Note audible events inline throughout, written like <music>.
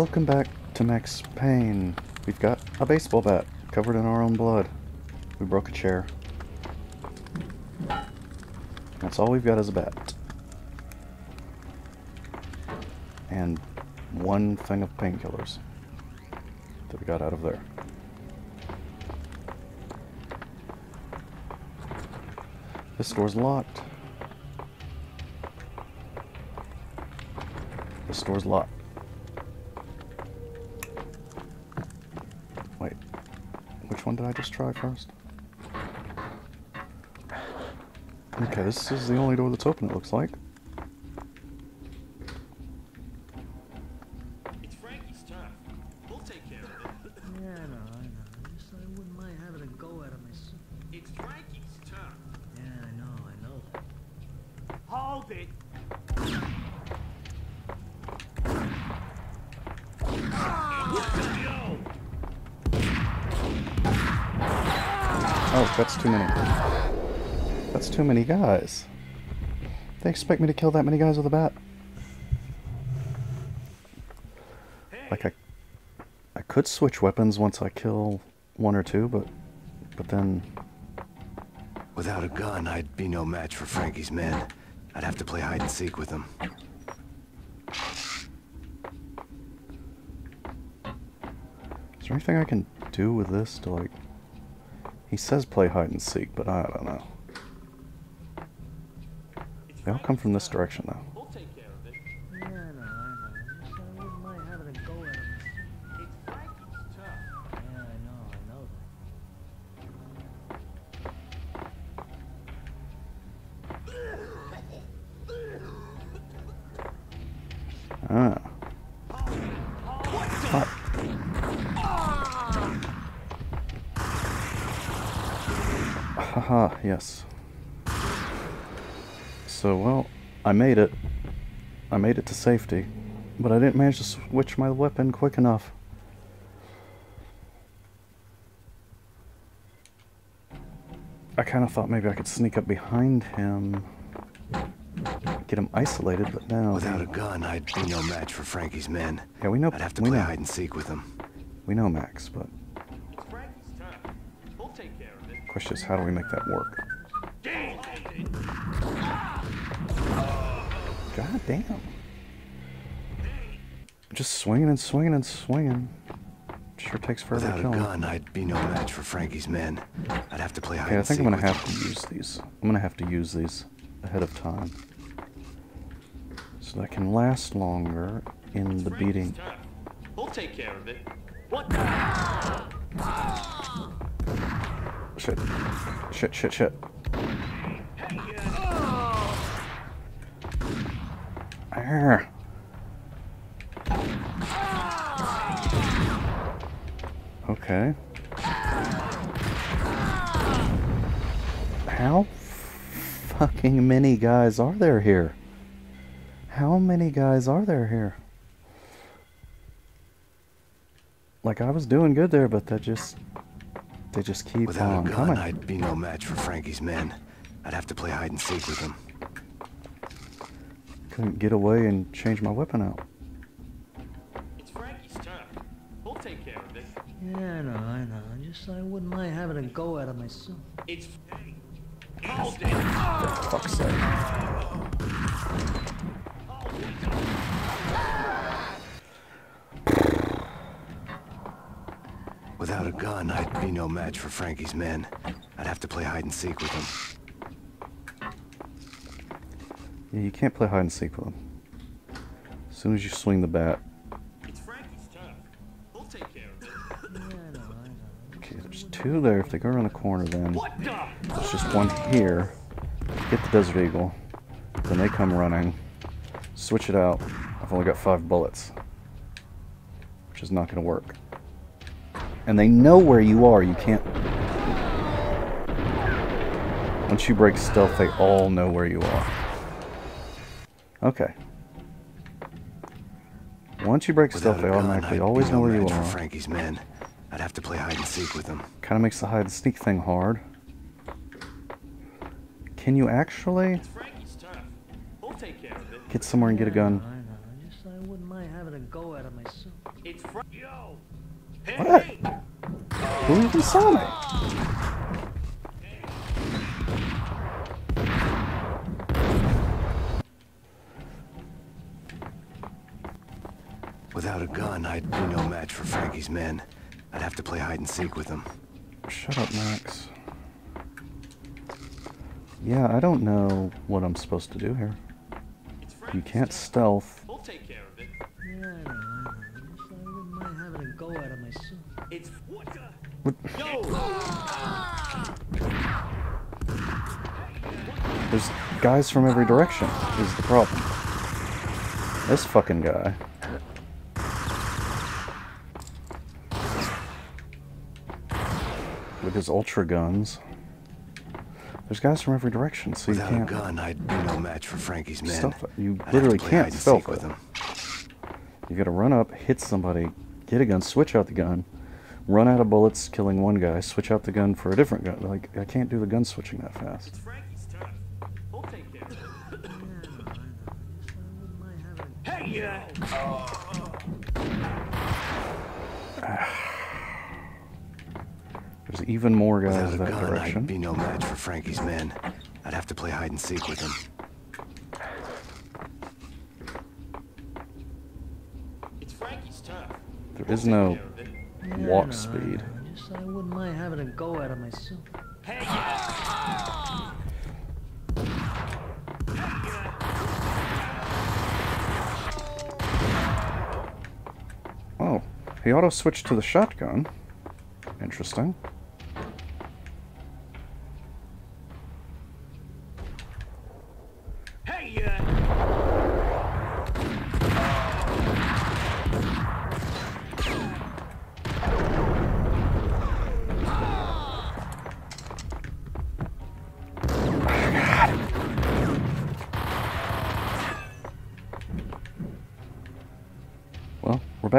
Welcome back to Max Payne. We've got a baseball bat covered in our own blood. We broke a chair. That's all we've got is a bat. And one thing of painkillers that we got out of there. This store's locked. This store's locked. One did I just try first? Okay, this is the only door that's open, it looks like. Too many guys. They expect me to kill that many guys with a bat. Like I I could switch weapons once I kill one or two, but but then Without a gun, I'd be no match for Frankie's men. I'd have to play hide and seek with them. is there anything I can do with this to like he says play hide and seek, but I don't know. It's They all come from this direction though. turn. We'll take care of it. Yeah, I know, I know. I just I wouldn't mind having a go at him myself. It's Frankie's turn. Yeah, I know, I know that. Ah. What? Haha, yes. So, well, I made it. I made it to safety, but I didn't manage to switch my weapon quick enough. I kind of thought maybe I could sneak up behind him, get him isolated, but no. Without a gun, I'd be no match for Frankie's men. Yeah, we know. I'd have to we play know. hide and seek with them. We know Max, but It's Frankie's turn. We'll take care of it. question is how do we make that work? God damn. Just swinging and swinging and swinging. Sure takes forever Without to a kill him. gun, I'd be no match for Frankie's men. I'd have to play hide Okay, I think I'm gonna have to use these. I'm gonna have to use these ahead of time. So that I can last longer in the Frankie's beating. turn. We'll take care of it. What? Shit. Shit, shit, shit. Okay. How fucking many guys are there here? How many guys are there here? Like I was doing good there, but that just they just keep Without on a gun, coming. I'd be no match for Frankie's men. I'd have to play hide and seek with them. Couldn't get away and change my weapon out. It's Frankie's turn. We'll take care of it. Yeah, I know, I know. I just I wouldn't mind having a go at him myself. It's. Hold it. Ah! Fuck's sake. Without a gun, I'd be no match for Frankie's men. I'd have to play hide and seek with them. Yeah, you can't play hide and seek with them. As soon as you swing the bat. It's Frankie's turn. We'll take care of it. Yeah, I know, I know. Okay, there's two there. If they go around the corner, then the? there's just one here. Get the Desert Eagle. Then they come running. Switch it out. I've only got five bullets. Which is not going to work. And they know where you are. You can't. Once you break stealth, they all know where you are. Okay. Once you break stealth, Without they a gun, always know where you are. Frankie's men. I'd have to play hide and seek with them. Kind of makes the hide and sneak thing hard. Can you actually It's Frankie's turn. We'll take care of it. get somewhere and get a Yeah, I know, gun? I just I wouldn't mind having a go at him myself. It's Frank. Yo. What? hey. Who even saw me? Without a gun, I'd be no match for Frankie's men. I'd have to play hide and seek with them. Shut up, Max. Yeah, I don't know what I'm supposed to do here. You can't stealth. We'll take care of it. Yeah, I know, I know. Just, I wouldn't mind having a go at him myself. It's what the? What? Yo. There's guys from every direction, is the problem. This fucking guy. With his ultra guns. There's guys from every direction, so you Without a can't gun, I'd be no match for Frankie's men. stealth it. You I'd literally can't hide stealth with them. You gotta run up, hit somebody, get a gun, switch out the gun, run out of bullets, killing one guy, switch out the gun for a different gun. Like, I can't do the gun switching that fast. It's Frankie's turn. We'll take care of. Yeah, I know, I know. Just, I wouldn't mind having a Hey. Uh, There's even more guys Without that gun, direction. I'd be no match for Frankie's men. I'd have to play hide and seek with them. it's Frankie's turn. There We'll is take no care. Yeah, I walk know, I speed. know. Just, I wouldn't mind having a go at him myself. Hey. Uh, Oh, he auto switched to the shotgun. Interesting.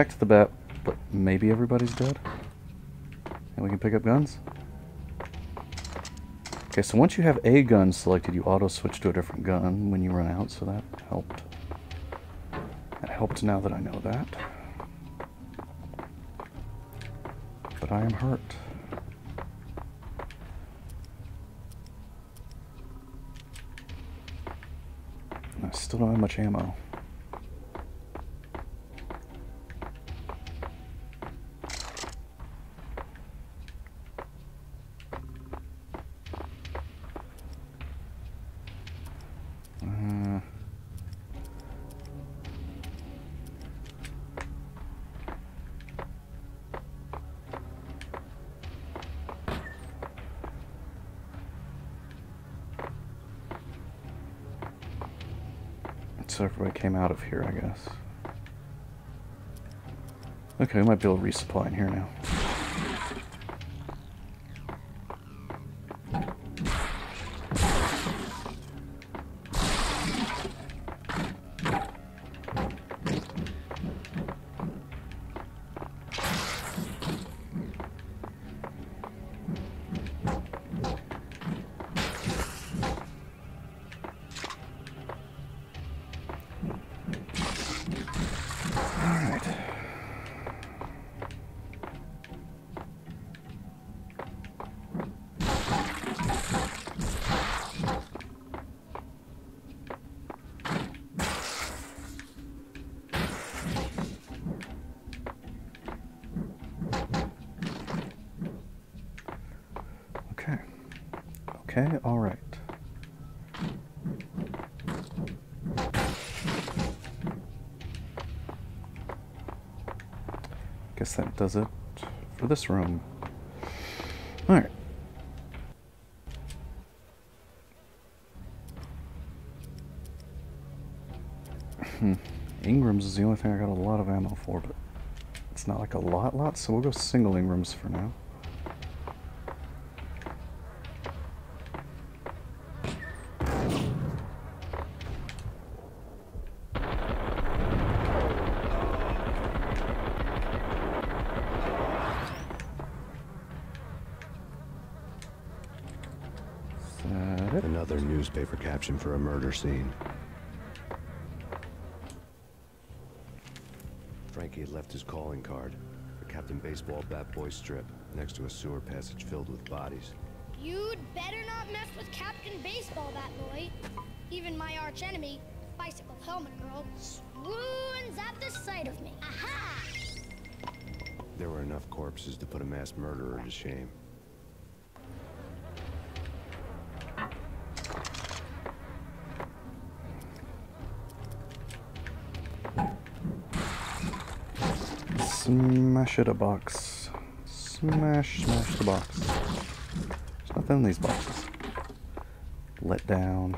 Back to the bat, but maybe everybody's dead? And we can pick up guns? Okay, so once you have a gun selected, you auto switch to a different gun when you run out, so that helped. That helped now that I know that. But I am hurt. I still don't have much ammo. So everybody came out of here, I guess. Okay, we might be able to resupply in here now. Does it for this room. Alright. Hmm. Ingrams is the only thing I got a lot of ammo for, but it's not like a lot lot, so we'll go single Ingrams for now. Is that it? Newspaper caption for a murder scene. Frankie had left his calling card, a Captain Baseball Bat Boy strip, next to a sewer passage filled with bodies. You'd better not mess with Captain Baseball Bat Boy. Even my arch enemy, Bicycle Helmet Girl, swoons at the sight of me. Aha! There were enough corpses to put a mass murderer to shame. Smash it a box. Smash, smash the box. There's nothing in these boxes. Let down.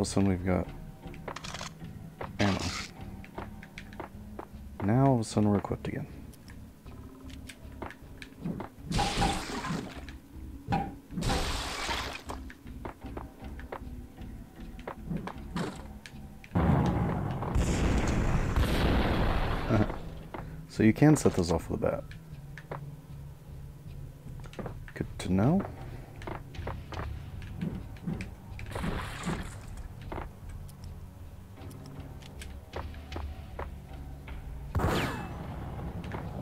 All of a sudden we've got ammo. Now all of a sudden we're equipped again. <laughs> So you can set those off with a bat. Good to know.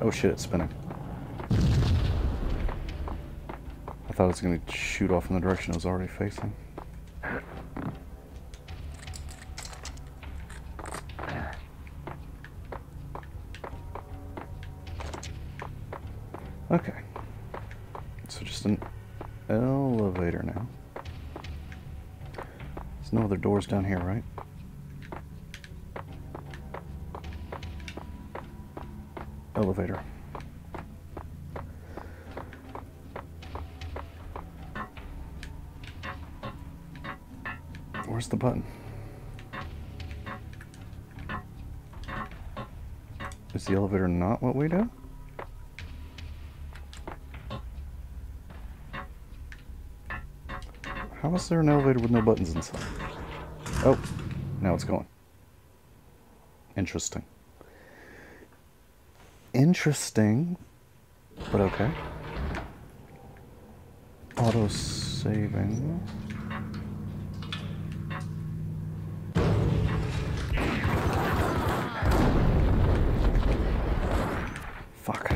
Oh shit, it's spinning. I thought it was going to shoot off in the direction it was already facing. Okay. So just an elevator now. There's no other doors down here, right? Not what we do? How is there an elevator with no buttons inside? Oh, now it's going. Interesting interesting, but okay. Auto saving. Fuck.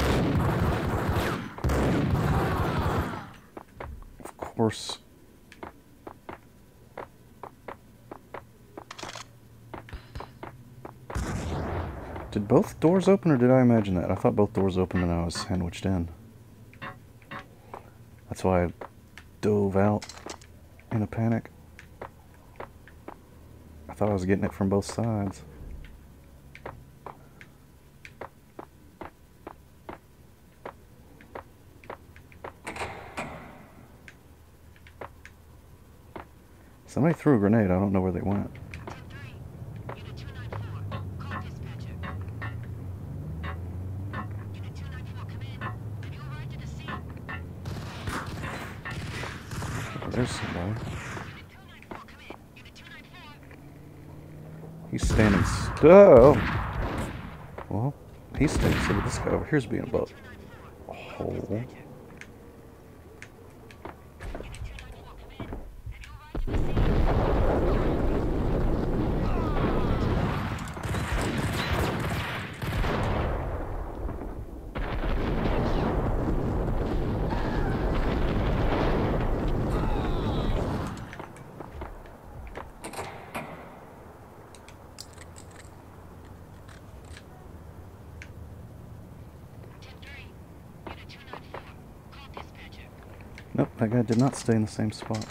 Of course. Did both doors open or did I imagine that? I thought both doors opened and I was sandwiched in. That's why I dove out in a panic. I thought I was getting it from both sides. Somebody threw a grenade. I don't know where they went. There's. He's standing still. Oh. Well, he's standing still. This guy over here's being about a did not stay in the same spot.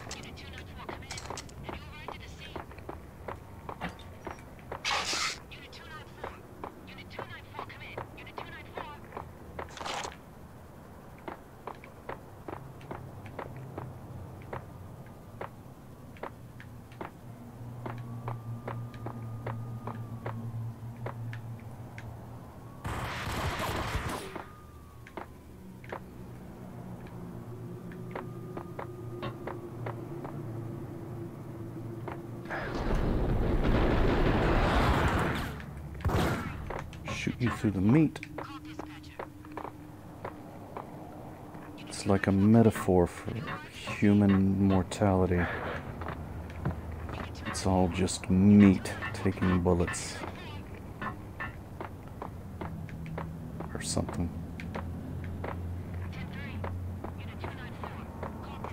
Shoot you through the meat. It's like metaphor for human mortality. It's all just meat taking bullets. Or something.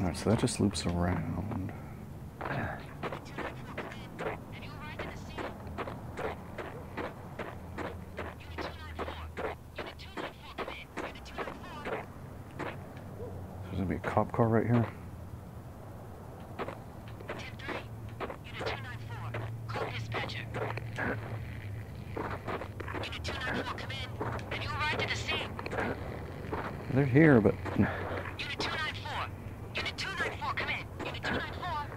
Alright, so that just loops around. There's gonna be a cop car right here. They're here, but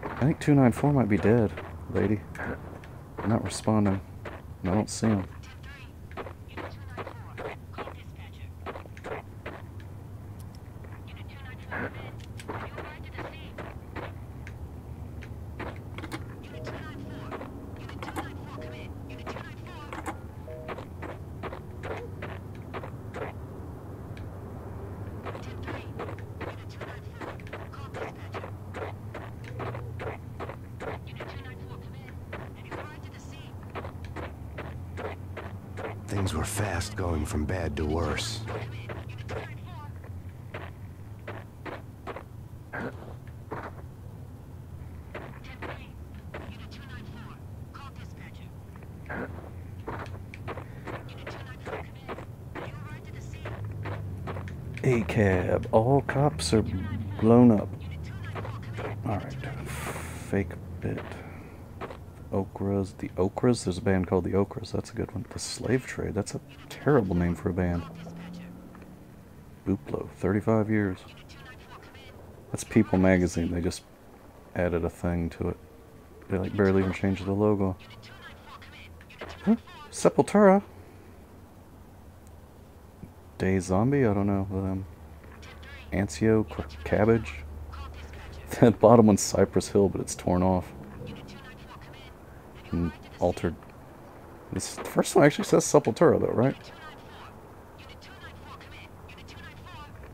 I think 294 might be dead, lady. They're not responding. I don't see him. Things were fast going from bad to worse. A cab. All cops are blown up. Alright. Fake bit. Okras. The Okras? There's a band called the Okras. That's a good one. The Slave Trade. That's a terrible name for a band. Buplo. 35 years. That's People Magazine. They just added a thing to it. They like barely even changed the logo. Huh? Sepultura. Day Zombie? I don't know. Um, Ancio, Cabbage. <laughs> That bottom one's Cypress Hill, but it's torn off. And altered. This first one actually says Sepultura, though, right?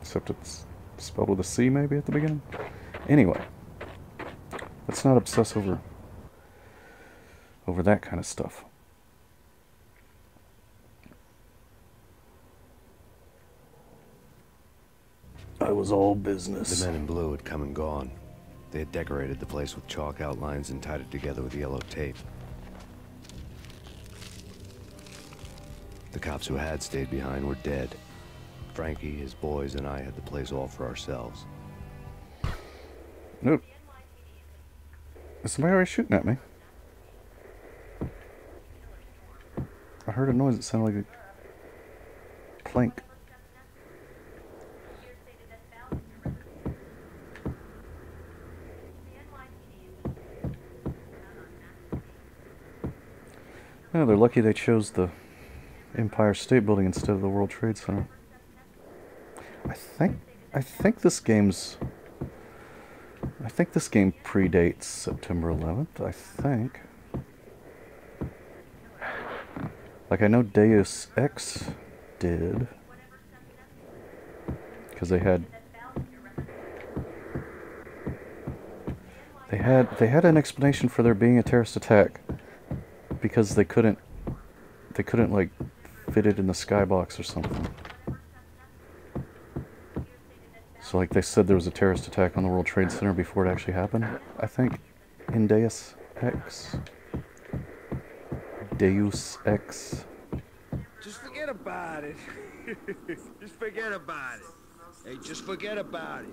Except it's spelled with a C, maybe, at the beginning? Anyway. Let's not obsess over over that kind of stuff. I was all business. The men in blue had come and gone. They had decorated the place with chalk outlines and tied it together with yellow tape. The cops who had stayed behind were dead. Frankie, his boys, and I had the place all for ourselves. Nope. Is somebody already shooting at me? I heard a noise that sounded like a clank. Oh, they're lucky they chose the Empire State Building instead of the World Trade Center. I think I think this game's I think this game predates September 11th. I think. Like I know Deus Ex did because they had they had they had an explanation for there being a terrorist attack because they couldn't they couldn't like fit it in the skybox or something. So like they said there was a terrorist attack on the World Trade Center before it actually happened, I think, in Deus Ex. Deus Ex. Just forget about it. <laughs> just forget about it. Hey, just forget about it.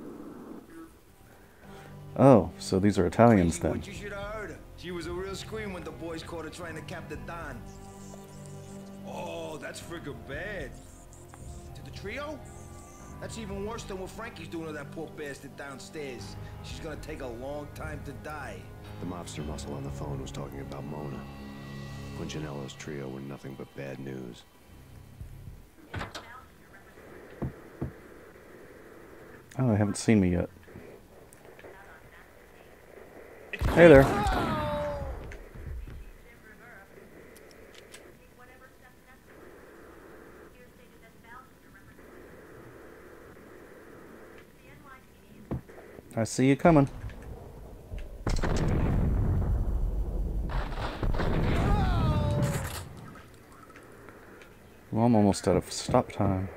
Oh, so these are Italians then. What you should have heard her. She was a real scream when the boys caught her trying to cap the Don. Oh, that's friggin' bad. To the trio? That's even worse than what Frankie's doing to that poor bastard downstairs. She's gonna take a long time to die. The mobster muscle on the phone was talking about Mona. Punchinello's trio were nothing but bad news. Oh, they haven't seen me yet. Hey there. I see you coming. Well, I'm almost out of stop time.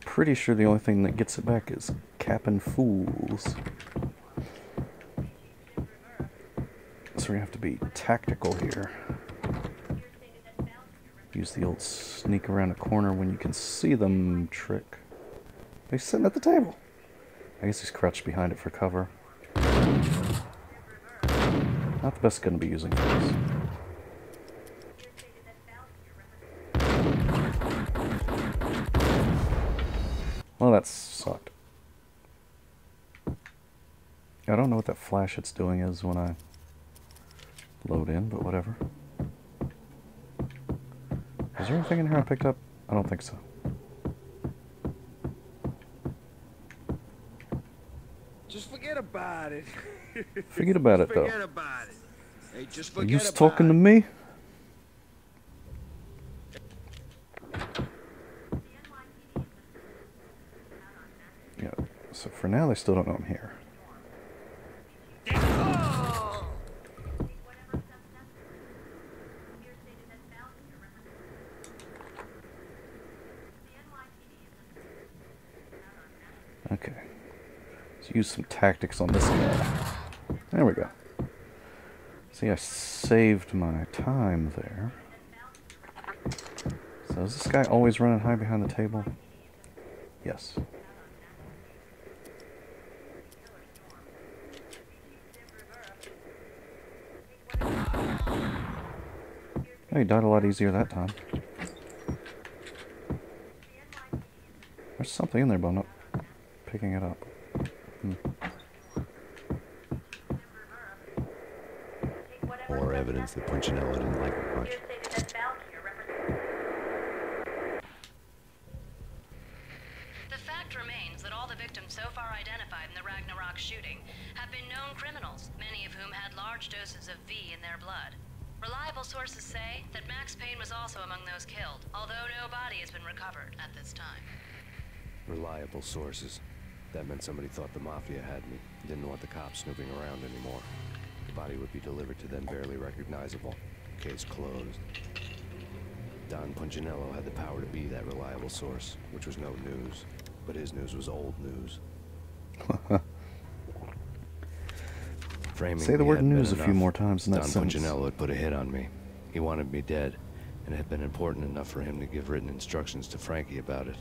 Pretty sure the only thing that gets it back is capping fools. So we have to be tactical here. Use the old sneak around a corner when you can see them trick. He's sitting at the table. I guess he's crouched behind it for cover. Not the best gun to be using for this. Well, that sucked. I don't know what that flash it's doing is when I load in, but whatever. Is there anything in here I picked up? I don't think so. Just forget about it. <laughs> Forget about it, though. About it. Hey, just Are you about talking it. to me? Yeah, so for now they still don't know I'm here. Okay. Let's use some tactics on this guy. There we go. See, I saved my time there. So is this guy always running high behind the table? Yes. Oh, he died a lot easier that time. There's something in there, but I'm not picking it up. Evidence Punchinello didn't like it much. The fact remains that all the victims so far identified in the Ragnarok shooting have been known criminals, many of whom had large doses of V in their blood. Reliable sources say that Max Payne was also among those killed, although no body has been recovered at this time. Reliable sources. That meant somebody thought the Mafia had me. Didn't want the cops snooping around anymore. The body would be delivered to them barely recognizable. Case closed. Don Punchinello had the power to be that reliable source, which was no news. But his news was old news. <laughs> Framing Say the word hadn't news a few more times in that Don sentence. Punchinello had put a hit on me. He wanted me dead, and it had been important enough for him to give written instructions to Frankie about it.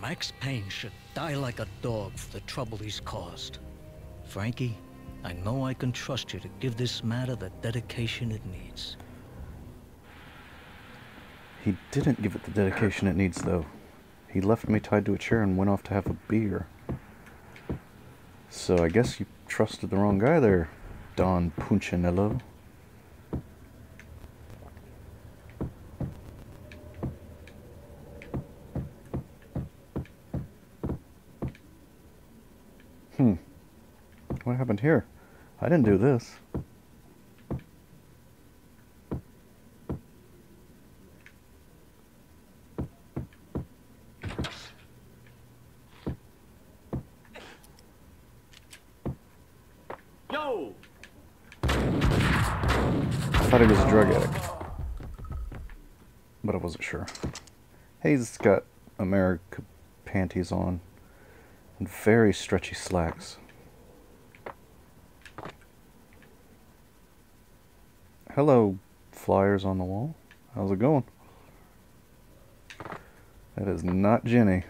Max Payne should die like a dog for the trouble he's caused. Frankie, I know I can trust you to give this matter the dedication it needs. He didn't give it the dedication it needs, though. He left me tied to a chair and went off to have a beer. So I guess you trusted the wrong guy there, Don Punchinello. Hmm. What happened here? I didn't do this. Yo! I thought he was a drug addict. But I wasn't sure. He's got America panties on and very stretchy slacks. Hello, flyers on the wall. How's it going? That is not Jenny.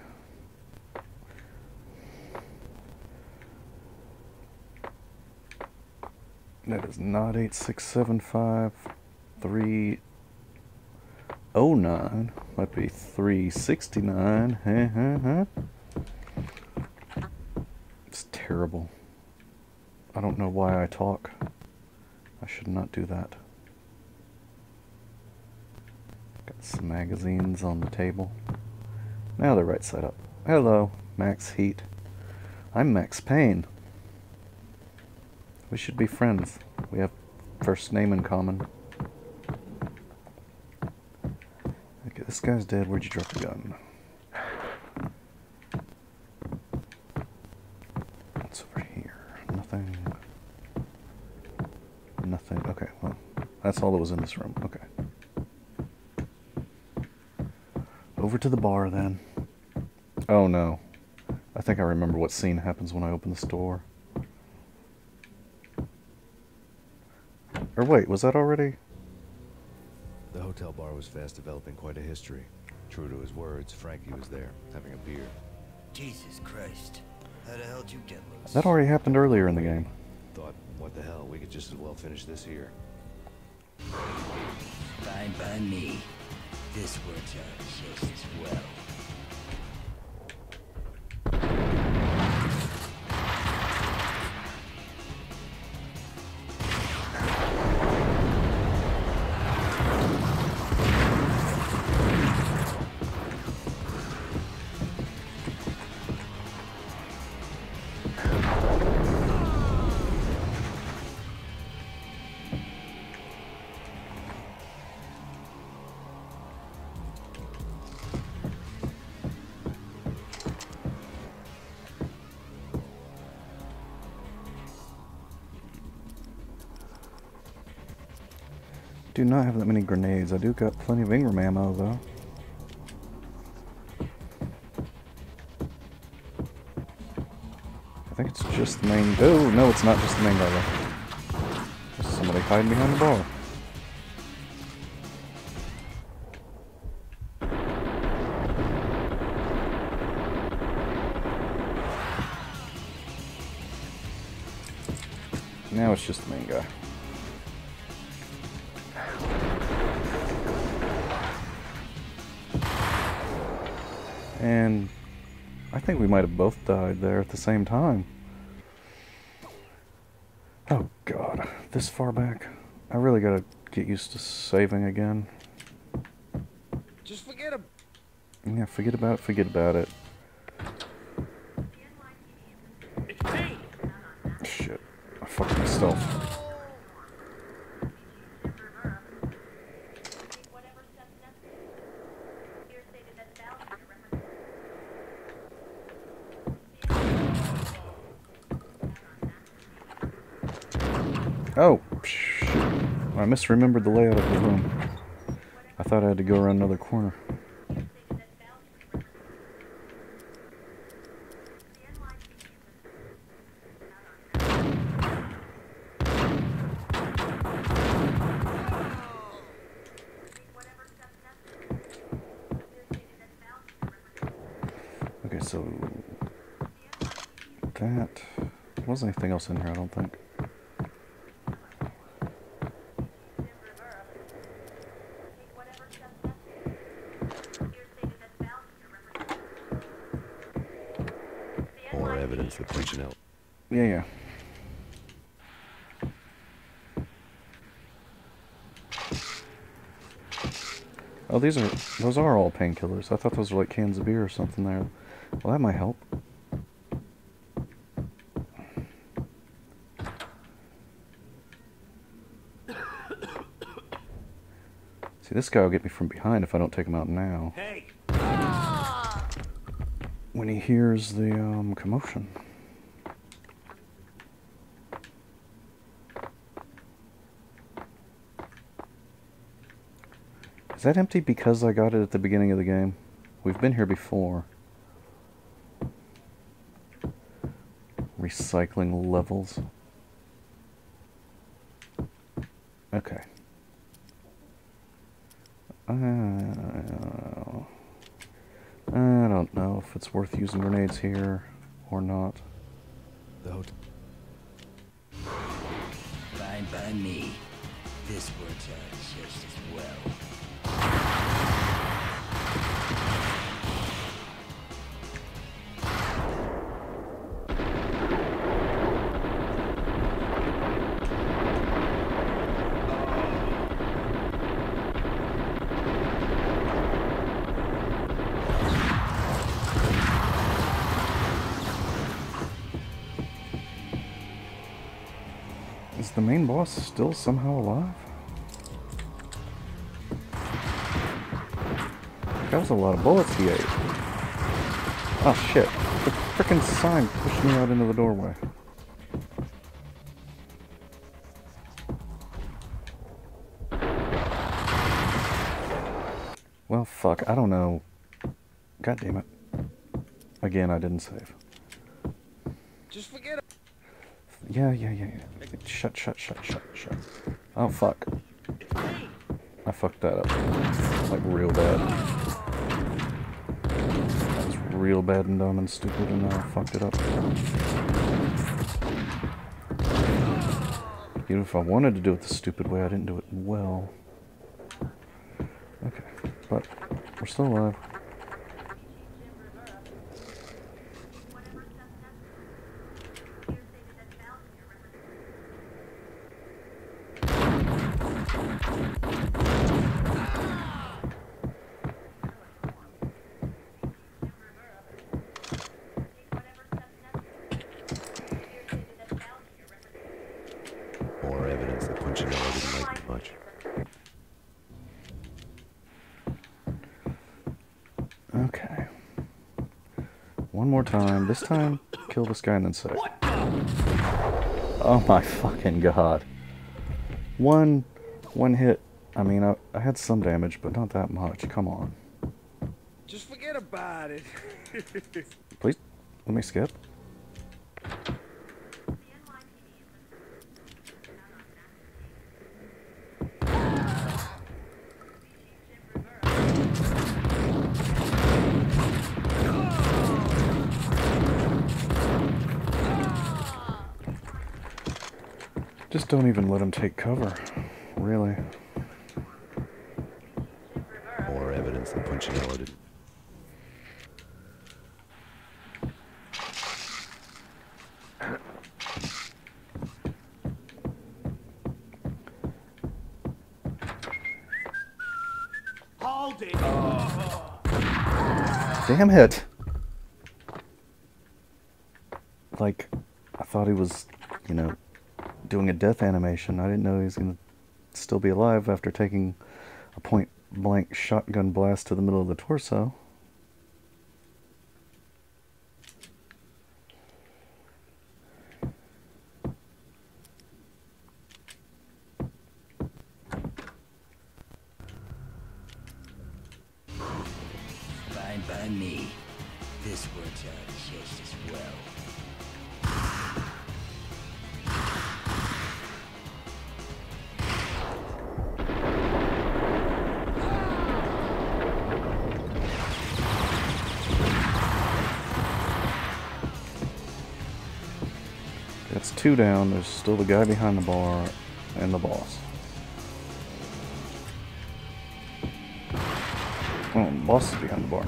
That is not 8675 Might be 369. Huh, huh, huh. It's terrible. I don't know why I talk. I should not do that. Got some magazines on the table. Now they're right side up. Hello, Max Heat. I'm Max Payne. We should be friends. We have first name in common. Okay, this guy's dead. Where'd you drop the gun? What's over here? Nothing. Nothing. Okay, well, that's all that was in this room. Okay. Over to the bar then. Oh no. I think I remember what scene happens when I open the store. Or wait, was that already? The hotel bar was fast developing quite a history. True to his words, Frankie was there, having a beer. Jesus Christ. How the hell did you get loose? That already happened earlier in the game. Thought, what the hell, we could just as well finish this here. Fine by me. This works out just as well. I do not have that many grenades. I do got plenty of Ingram ammo though. I think it's just the main. Oh no, it's not just the main guy. though. There's somebody hiding behind the bar. Same time. Oh god, this far back. I really gotta get used to saving again. Just forget him. Yeah, forget about it, forget about it. It's Payne! Shit. I fucked myself. Oh. I misremembered the layout of the room. I thought I had to go around another corner. Okay, so that wasn't anything else in here, I don't think. More evidence that Punchinello. Yeah, yeah. Oh, these are those are all painkillers. I thought those were like cans of beer or something there. Well, that might help. See, this guy will get me from behind if I don't take him out now. Hey! When he hears the um, commotion. Is that empty because I got it at the beginning of the game? We've been here before. Recycling levels. Okay. Uh, I don't know if it's worth using grenades here or not. Is the main boss still somehow alive? That was a lot of bullets he ate. Oh shit. The frickin' sign pushed me out into the doorway. Well, fuck. I don't know. God damn it. Again, I didn't save. Just forget it. Yeah, yeah, yeah, yeah. Shut, shut, shut, shut, shut. Oh, fuck. I fucked that up. Like, real bad. That was real bad and dumb and stupid, and I fucked it up. Even if I wanted to do it the stupid way, I didn't do it well. Okay, but we're still alive. This time, kill this guy and then save. Oh my fucking god. One, one hit. I mean, I, I had some damage, but not that much. Come on. Just forget about it. <laughs> Please, let me skip. Just don't even let him take cover. Really. More evidence that Punchinello it. Damn it! Like, I thought he was, you know, doing a death animation. I didn't know he was gonna still be alive after taking a point blank shotgun blast to the middle of the torso. Down. There's still the guy behind the bar and the boss. Oh, the boss is behind the bar.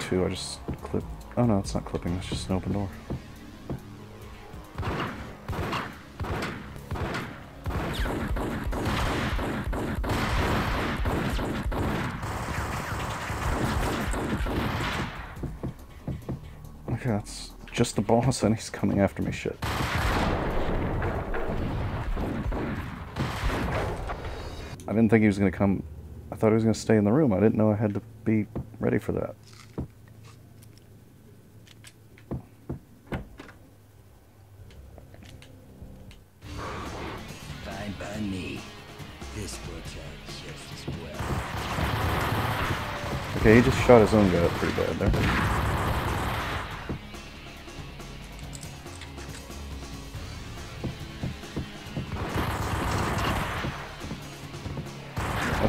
Two, I just clip. Oh no, it's not clipping. It's just an open door. Okay, that's just the boss, and he's coming after me. Shit. Didn't think he was gonna come. I thought he was gonna stay in the room. I didn't know I had to be ready for that. Fine by me. This works out just as well. Okay, he just shot his own guy up pretty bad there.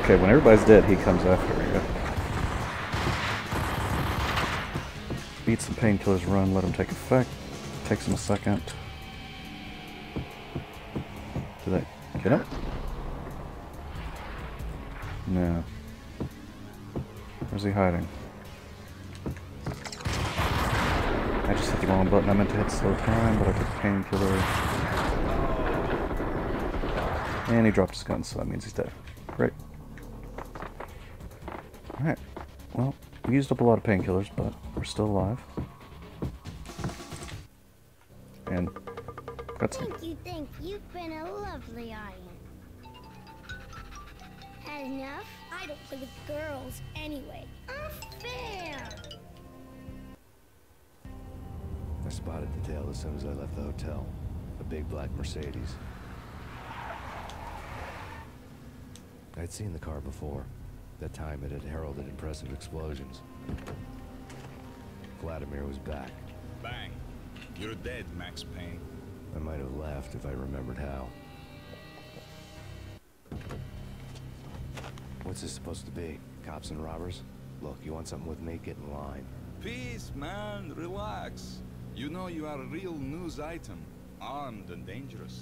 Okay, when everybody's dead, he comes after you. Beat some painkillers, run, let them take effect. Takes him a second. Did that get him? No. Where's he hiding? I just hit the wrong button. I meant to hit slow time, but I took painkiller. And he dropped his gun, so that means he's dead. Great. Alright. Well, we used up a lot of painkillers, but we're still alive. And got some. Think you think you've been a lovely iron. Had enough? I don't play with girls anyway. Unfair! I spotted the tail as soon as I left the hotel. A big black Mercedes. I'd seen the car before. That time it had heralded impressive explosions. Vladimir was back. Bang. You're dead, Max Payne. I might have laughed if I remembered how. What's this supposed to be? Cops and robbers? Look, you want something with me? Get in line. Peace, man. Relax. You know you are a real news item. Armed and dangerous.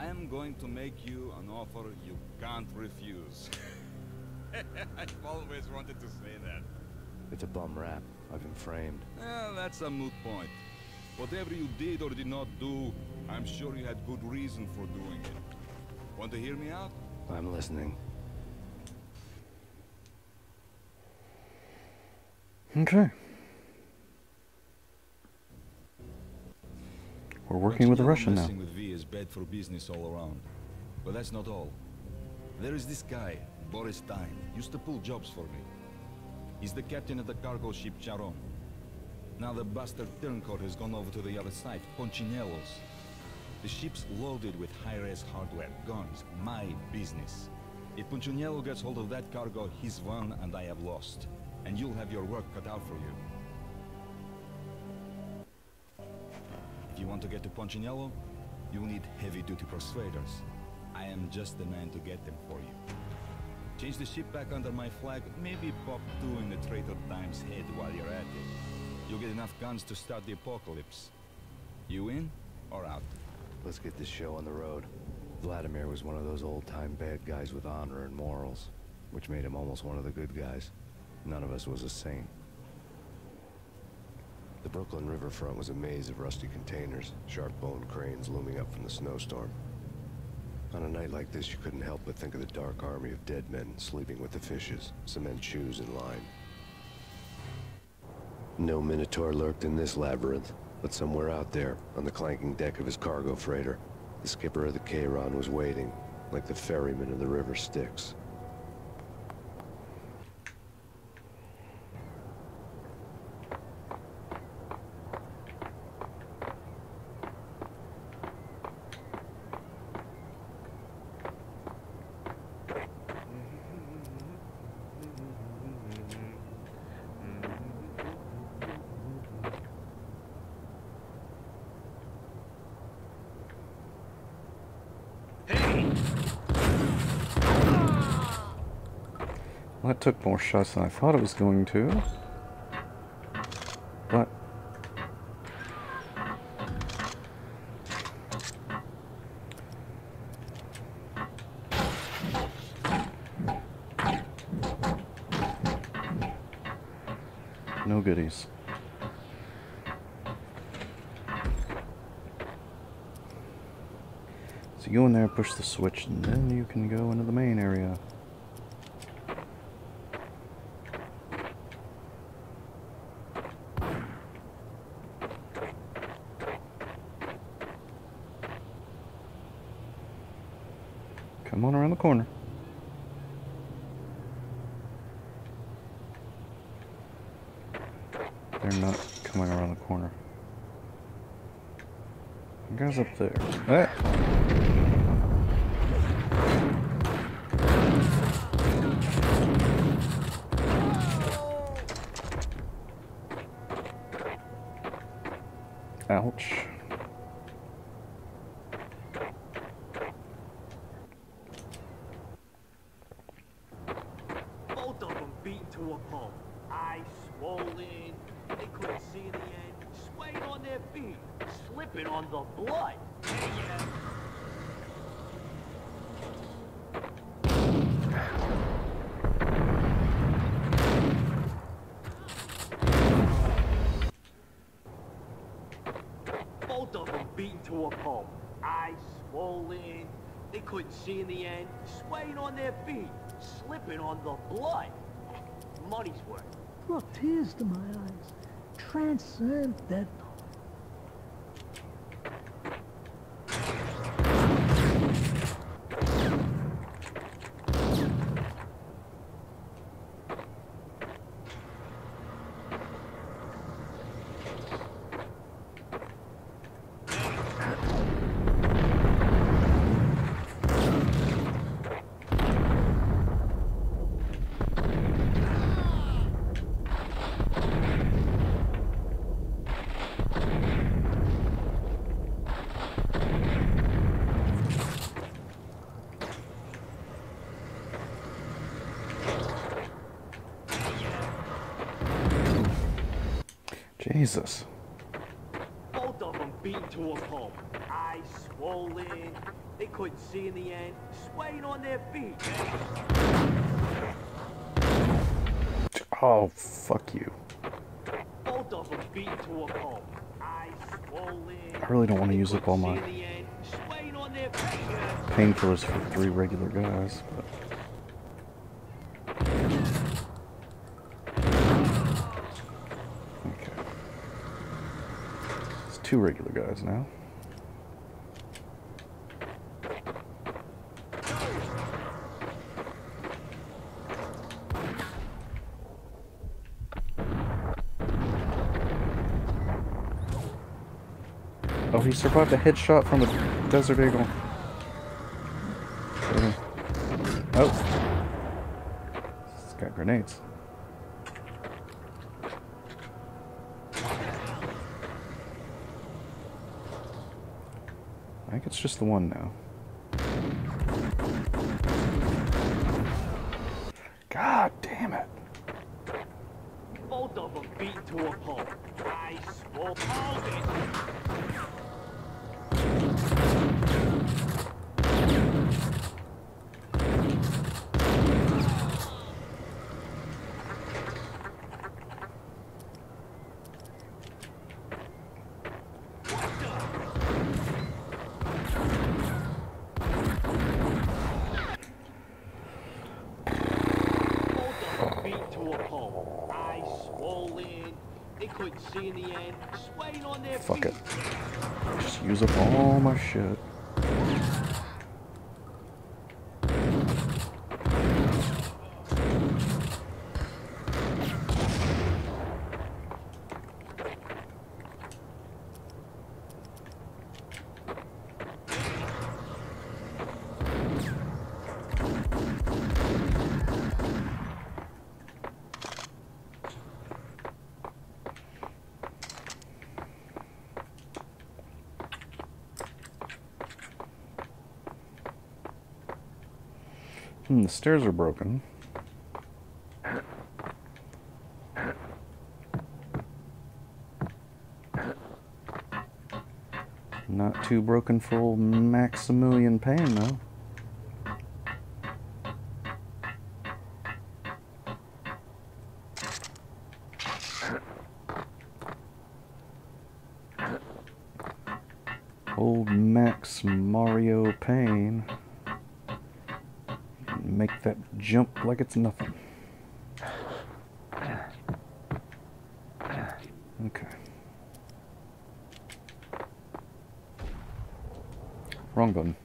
I am going to make you an offer you can't refuse. <laughs> I've always wanted to say that. It's a bum rap. I've been framed. Well, that's a moot point. Whatever you did or did not do, I'm sure you had good reason for doing it. Want to hear me out? I'm listening. Okay. We're working with a Russian now. With V is bad for business all around. But that's not all. There is this guy, Boris Dime, used to pull jobs for me. He's the captain of the cargo ship Charon. Now the bastard turncoat has gone over to the other side, Punchinello's. The ship's loaded with high-res hardware, guns, my business. If Punchinello gets hold of that cargo, he's won and I have lost. And you'll have your work cut out for you. You want to get to Punchinello, you'll need heavy-duty persuaders. I am just the man to get them for you. Change the ship back under my flag, maybe pop two in the Traitor Dime's head while you're at it. You'll get enough guns to start the apocalypse. You in or out? Let's get this show on the road. Vladimir was one of those old-time bad guys with honor and morals, which made him almost one of the good guys. None of us was a saint. The Brooklyn riverfront was a maze of rusty containers, sharp-boned cranes looming up from the snowstorm. On a night like this, you couldn't help but think of the dark army of dead men sleeping with the fishes, cement shoes in line. No Minotaur lurked in this labyrinth, but somewhere out there, on the clanking deck of his cargo freighter, the skipper of the Charon was waiting, like the ferryman of the river Styx. That took more shots than I thought it was going to. But no goodies. So you go in there, push the switch, and then you can go into the main area. Come on around the corner. They're not coming around the corner. The guy's up there. Hey! Ouch. Both of them beat to a pulp. Eyes swollen, their feet, slipping on the blood. Both of them beaten to a pulp. Eyes swollen. They couldn't see in the end. Swaying on their feet, on the blood. Money's worth. Brought tears to my eyes. Transcendental. Jesus. Both of them beaten to a pulp. Eyes swollen. They couldn't see in the end. Swaying on their feet. Oh, fuck you. Both of them beaten to a pulp. Eyes swollen. I really don't want to use up all my See in the end. Swaying on their painkillers for three regular guys, but two regular guys now. Oh, he survived a headshot from a desert eagle. Oh. It's got grenades. I think it's just the one now. God damn it. Both of them beaten to a pulp. Eyes swollen. Hold it. Both of them beaten to a pulp. Eyes swollen. They couldn't see in the end. Swaying on their Fuck it. Just use up all my shit. The stairs are broken. Not too broken full Maximilian pain, though. Like it's nothing. Okay. Wrong button.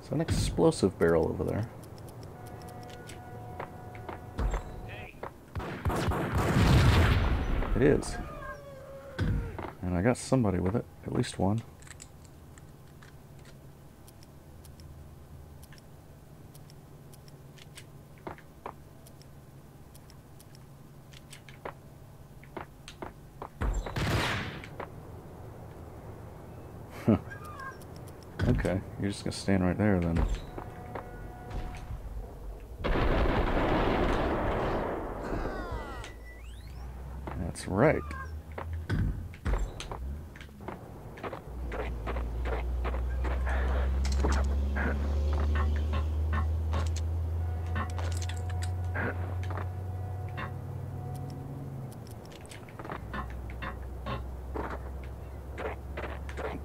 It's an explosive barrel over there. It is. And I got somebody with it, at least one. okay, you're just gonna stand right there then. That's right.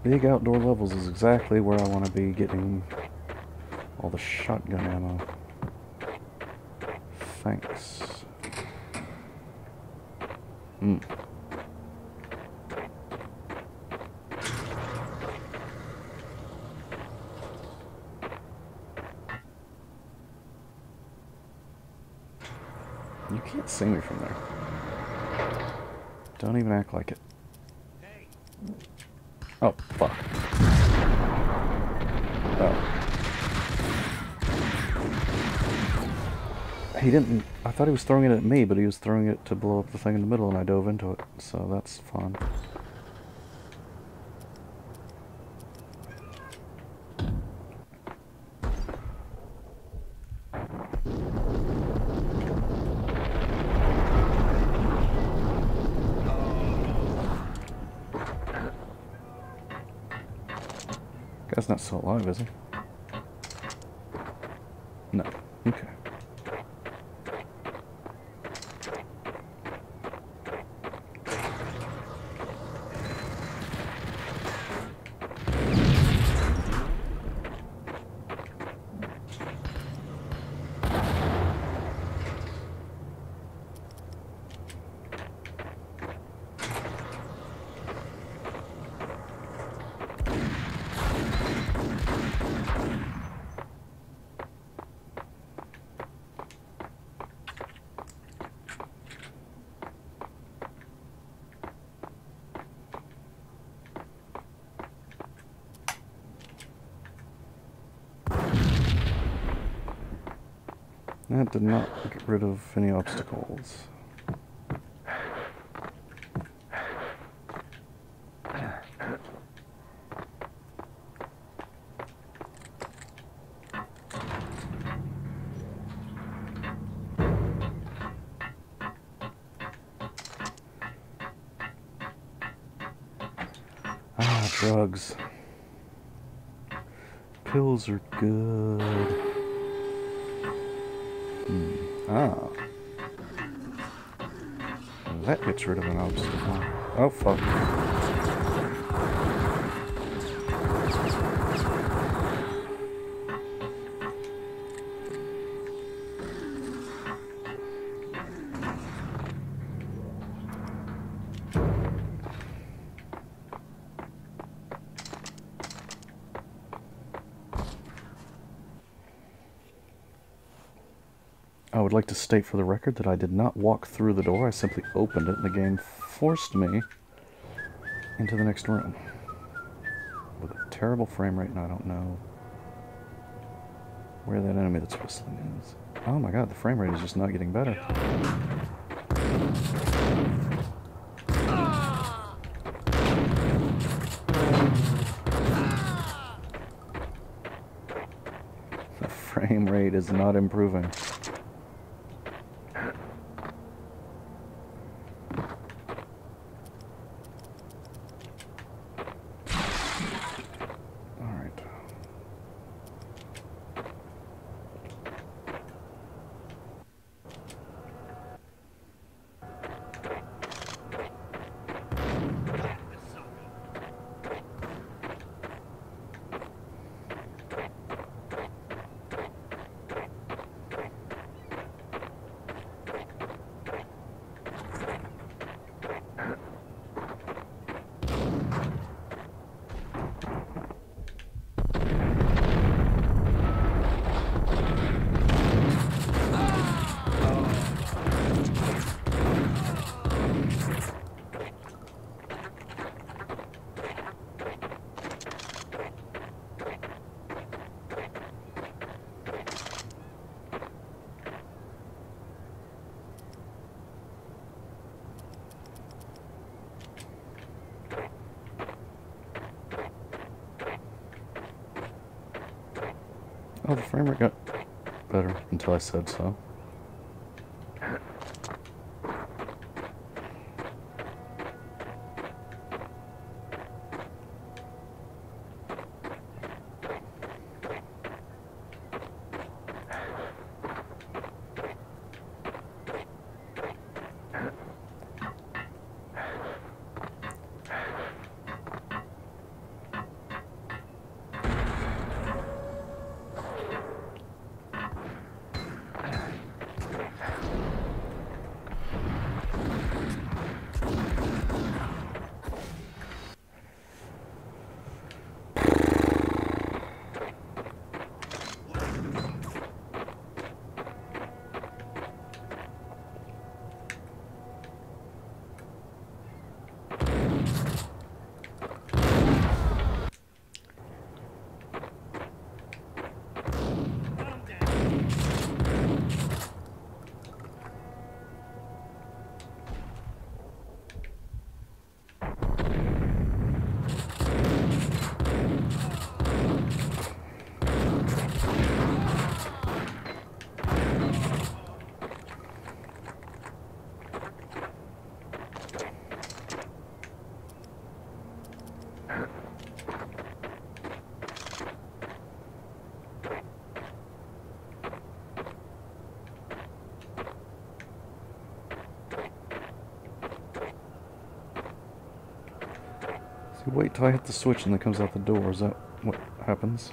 Big outdoor levels is exactly where I want to be getting all the shotgun ammo. Thanks. Hmm. You can't see me from there. Don't even act like it. Oh, fuck. Oh. He didn't... I thought he was throwing it at me, but he was throwing it to blow up the thing in the middle, and I dove into it. So that's fun. Guy's not still alive, is he? No. Okay. That did not get rid of any obstacles. Ah, drugs. Pills are good. Gets rid of an obstacle. Oh, fuck. State for the record that I did not walk through the door, I simply opened it and the game forced me into the next room. With a terrible frame rate and I don't know where that enemy that's whistling is. Oh my god, the frame rate is just not getting better. <laughs> The frame rate is not improving. Alright. The got better until I said so. Wait till I hit the switch and it comes out the door. Is that what happens?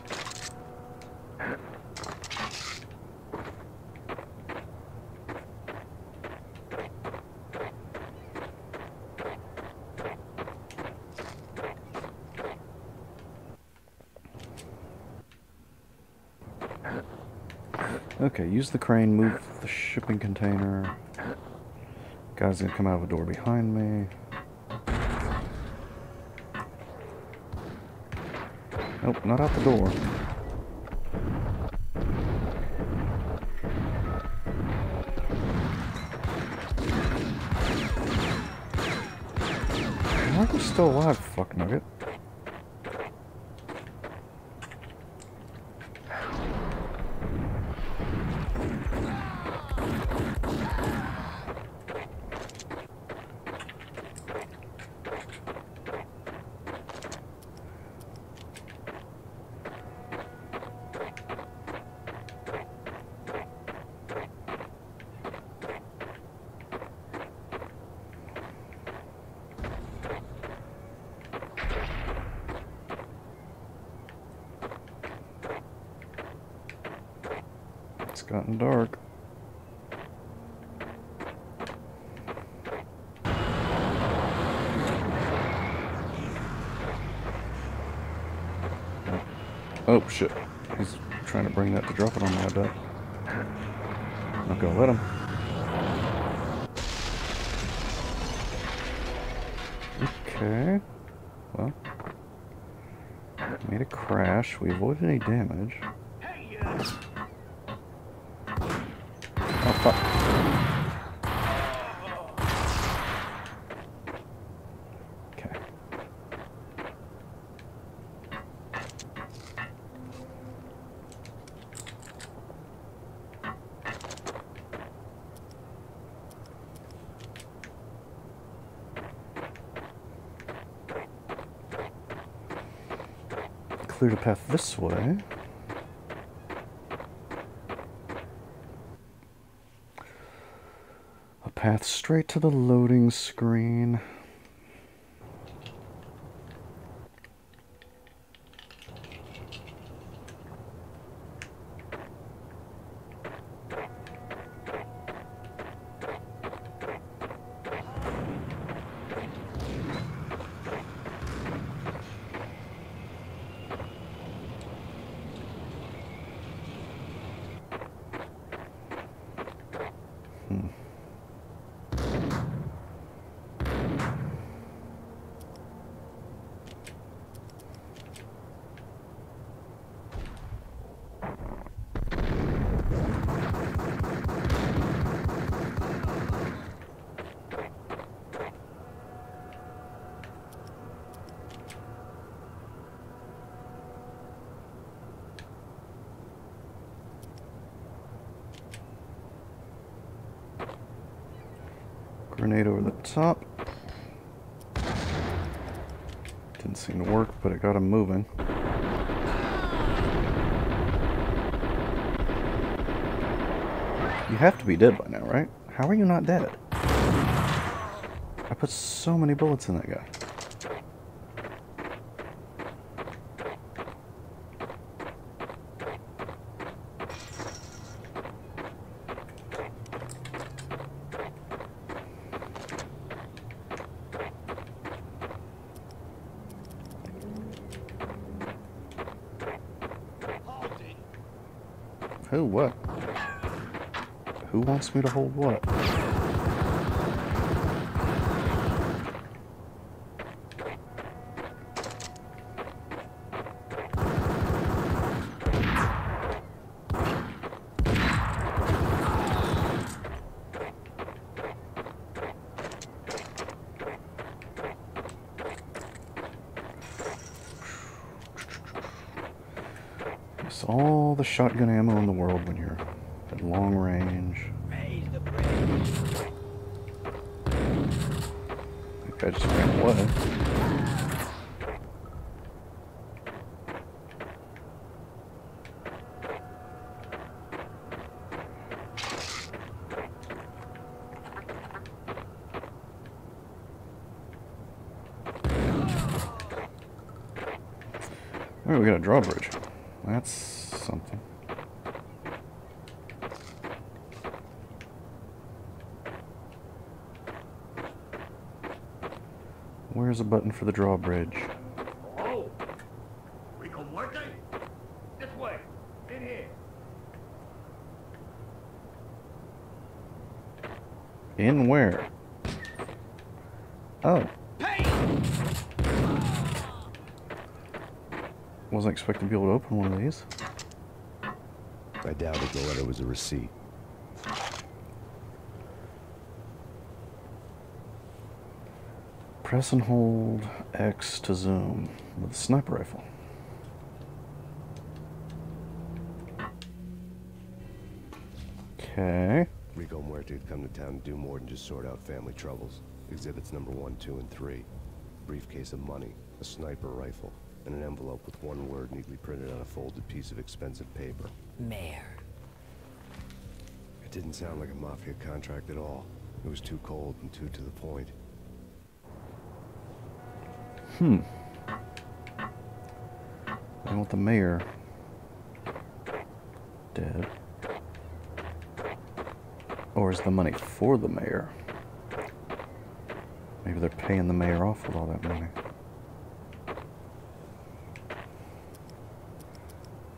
Okay, use the crane, move the shipping container. Guy's gonna come out of a door behind me. Nope, not out the door. You still alive, fuck nugget? It's gotten dark. Oh shit. He's trying to bring that to drop it on me, I bet. Not gonna let him. Okay. Well. Made a crash. We avoided any damage. Oh, fuck. Okay. Cleared a path this way. A path straight to the loading screen. Grenade over the top. Didn't seem to work, but it got him moving. You have to be dead by now, right? How are you not dead? I put so many bullets in that guy. Who? What? Who wants me to hold what? It's all the shotgun ammo in the world when you're at long Guy just ran away. Oh, we got a drawbridge. That's something. Where's a button for the drawbridge? Oh, we can work it. This way, in here. In where? Oh. Wasn't expecting to be able to open one of these. I doubted the letter was a receipt. Press and hold X to zoom with a sniper rifle. Okay. Rico Muerte had come to town to do more than just sort out family troubles. Exhibits number one, two, and three. Briefcase of money, a sniper rifle, and an envelope with one word neatly printed on a folded piece of expensive paper. Mayor. It didn't sound like a Mafia contract at all. It was too cold and too to the point. Hmm. I want the mayor dead. Or is the money for the mayor? Maybe they're paying the mayor off with all that money.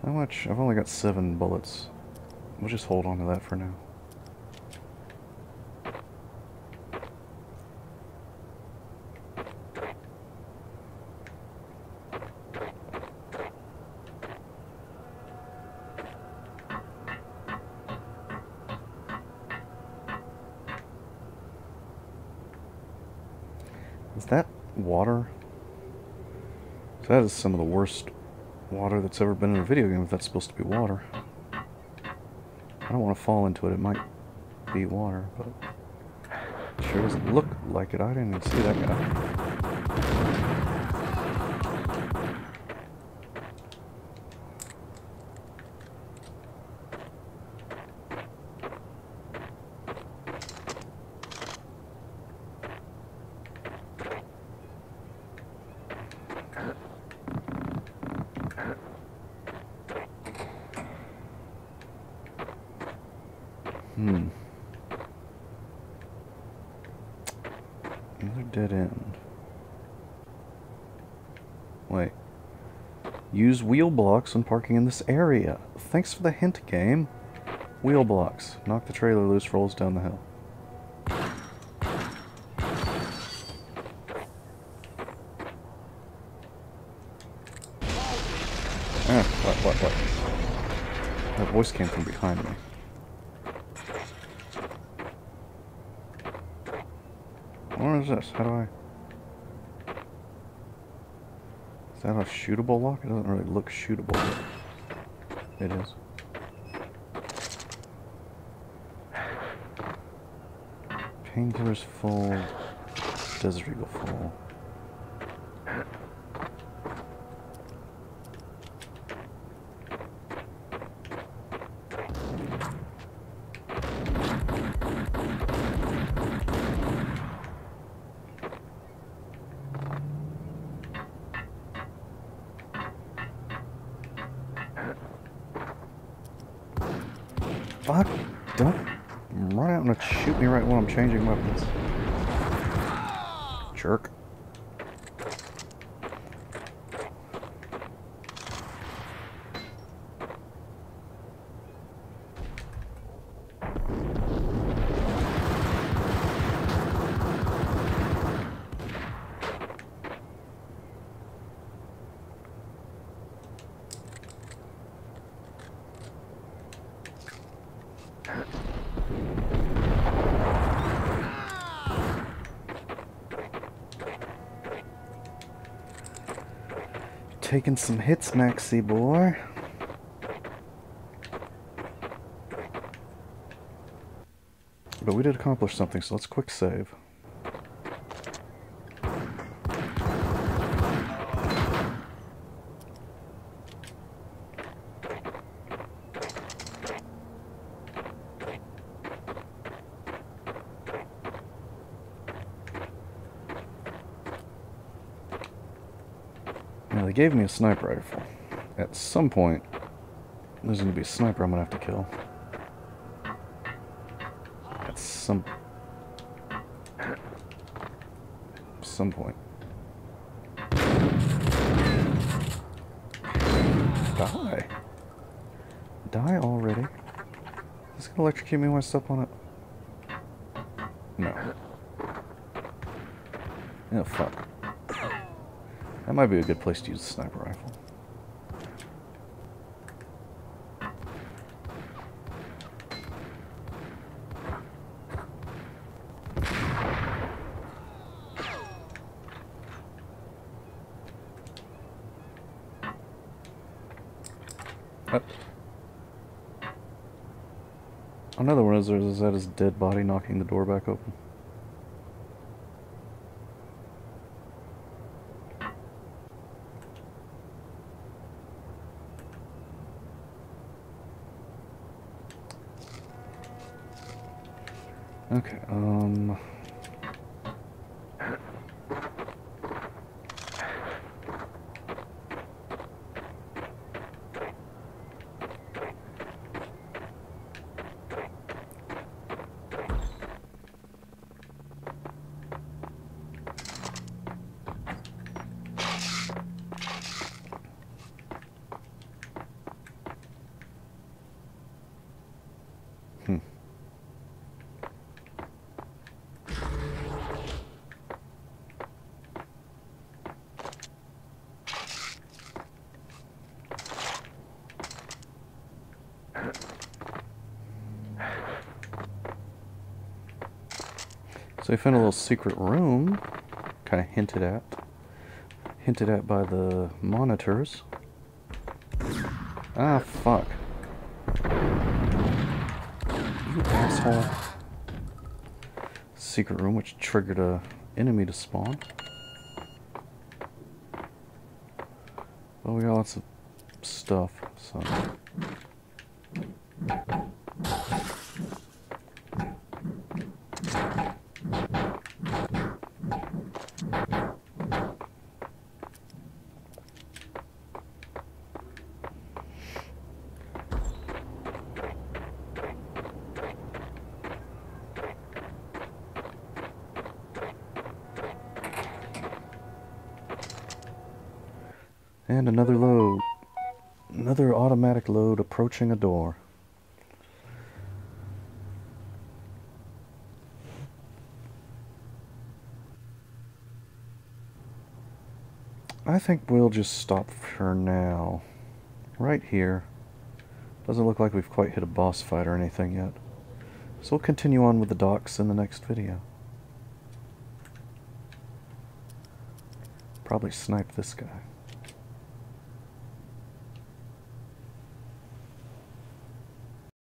How much? I've only got seven bullets. We'll just hold on to that for now. Is that water? That is some of the worst water that's ever been in a video game if that's supposed to be water. I don't want to fall into it. It might be water, but it sure doesn't look like it. I didn't even see that guy. Hmm. Another dead end. Wait. Use wheel blocks when parking in this area. Thanks for the hint, game. Wheel blocks. Knock the trailer loose, rolls down the hill. Ah, what, what, what? That voice came from behind me. What is this? How do I... Is that a shootable lock? It doesn't really look shootable, it is. Painkillers full. Desert Eagle full. Fuck! Don't run out and shoot me right when I'm changing weapons. Jerk. Taking some hits, Maxie boy. But we did accomplish something, so let's quick save. Gave me a sniper rifle. at some point, there's going to be a sniper I'm going to have to kill. At some... some point. Die. Die already. Is this gonna electrocute me when I step on it? No. Oh, fuck. That might be a good place to use the sniper rifle. Another one is, is that his dead body knocking the door back open. Okay, um... Hmm. So we found a little secret room, kind of hinted at, hinted at by the monitors. Ah, fuck. You asshole. Secret room, which triggered a enemy to spawn. Well, we got lots of stuff, so... And another load. Another load approaching a door. I think we'll just stop for now. Right here. Doesn't look like we've quite hit a boss fight or anything yet. So we'll continue on with the docks in the next video. Probably snipe this guy.